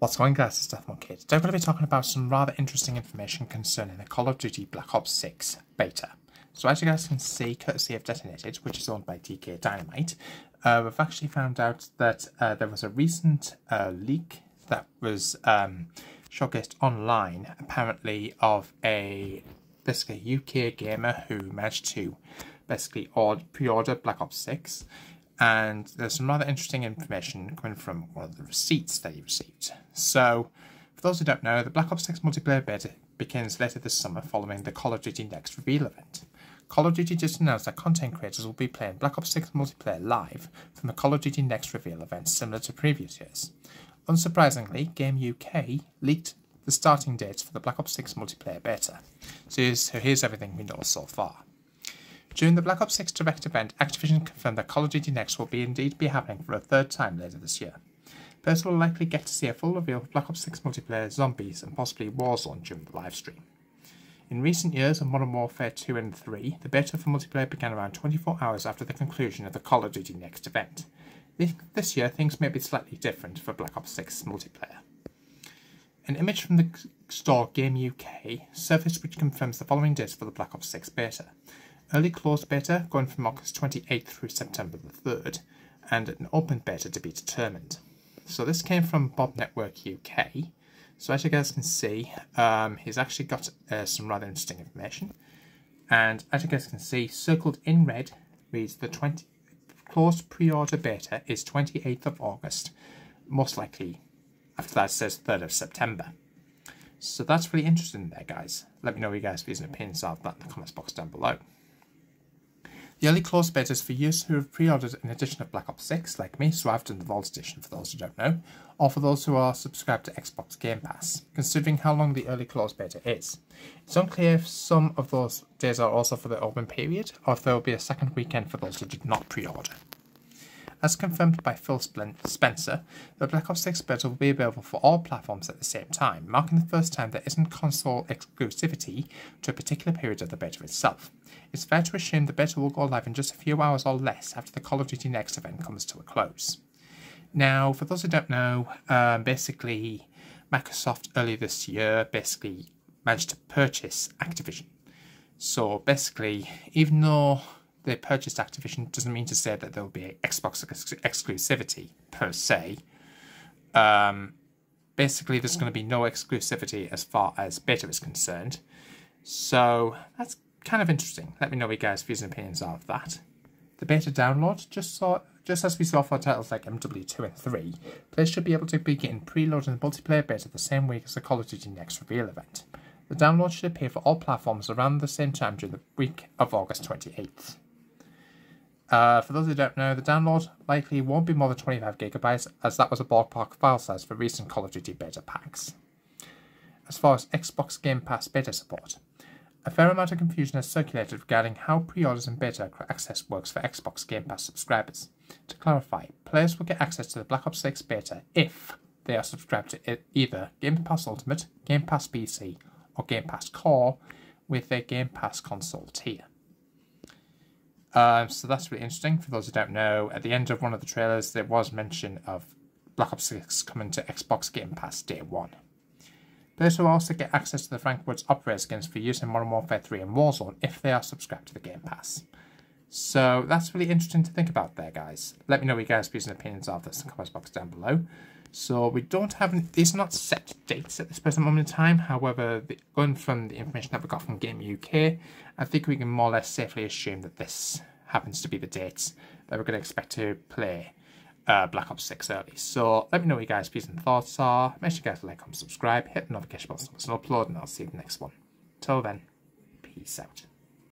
What's going guys, it's Deathmonk Kid. Today we're going to be talking about some rather interesting information concerning the Call of Duty Black Ops 6 beta. So as you guys can see, courtesy of Detonated, which is owned by TK Dynamite, uh, we've actually found out that uh, there was a recent uh, leak that was um, showcased online, apparently of a basically UK gamer who managed to basically pre-order Black Ops 6 and there's some rather interesting information coming from one of the receipts that he received. So, for those who don't know, the Black Ops 6 multiplayer beta begins later this summer following the Call of Duty Next reveal event. Call of Duty just announced that content creators will be playing Black Ops 6 multiplayer live from the Call of Duty Next reveal event similar to previous years. Unsurprisingly, Game UK leaked the starting dates for the Black Ops 6 multiplayer beta. So here's, so here's everything we know so far. During the Black Ops 6 Direct event, Activision confirmed that Call of Duty Next will be indeed be happening for a third time later this year. Players will likely get to see a full reveal of Black Ops 6 multiplayer, zombies, and possibly Warzone during the livestream. In recent years, of Modern Warfare 2 and 3, the beta for multiplayer began around 24 hours after the conclusion of the Call of Duty Next event. This year, things may be slightly different for Black Ops 6 multiplayer. An image from the store Game UK surfaced which confirms the following dates for the Black Ops 6 beta. Early closed beta going from August 28th through September the 3rd, and an open beta to be determined. So this came from Bob Network UK. So as you guys can see, um, he's actually got uh, some rather interesting information. And as you guys can see, circled in red reads the 20 closed pre-order beta is 28th of August, most likely after that says 3rd of September. So that's really interesting there, guys. Let me know what you guys' views and opinions of that in the comments box down below. The early closed beta is for users who have pre-ordered an edition of Black Ops 6, like me, so I've done the Vault edition for those who don't know, or for those who are subscribed to Xbox Game Pass, considering how long the early closed beta is. It's unclear if some of those days are also for the open period, or if there will be a second weekend for those who did not pre-order. As confirmed by Phil Spencer, the Black Ops 6 beta will be available for all platforms at the same time, marking the first time there isn't console exclusivity to a particular period of the beta itself. It's fair to assume the beta will go live in just a few hours or less after the Call of Duty Next event comes to a close. Now, for those who don't know, um, basically, Microsoft earlier this year basically managed to purchase Activision. So basically, even though they purchased Activision doesn't mean to say that there will be an Xbox ex- exclusivity per se. Um, basically, there's going to be no exclusivity as far as beta is concerned. So that's kind of interesting. Let me know what you guys' views and opinions are of that. The beta download, just saw, just as we saw for titles like MW2 and 3, players should be able to begin preloading the multiplayer beta the same week as the Call of Duty Next reveal event. The download should appear for all platforms around the same time during the week of August 28th. Uh, for those who don't know, the download likely won't be more than 25 gigabytes, as that was a ballpark file size for recent Call of Duty beta packs. As far as Xbox Game Pass beta support, a fair amount of confusion has circulated regarding how pre-orders and beta access works for Xbox Game Pass subscribers. To clarify, players will get access to the Black Ops 6 beta if they are subscribed to either Game Pass Ultimate, Game Pass PC, or Game Pass Core with their Game Pass console tier. Um, so that's really interesting. For those who don't know, at the end of one of the trailers, there was mention of Black Ops 6 coming to Xbox Game Pass Day 1. Players will also get access to the Frank Woods operator skins for use in Modern Warfare 3 and Warzone if they are subscribed to the Game Pass. So that's really interesting to think about there, guys. Let me know what you guys' views and opinions of this in the comments box down below. So we don't have these not set dates at this present moment in time. However, the, going from the information that we got from Game UK, I think we can more or less safely assume that this happens to be the dates that we're going to expect to play uh, Black Ops 6 early. So let me know what you guys' views and thoughts are. Make sure you guys like, comment, subscribe, hit the notification button so upload, and I'll see you in the next one. Till then, peace out.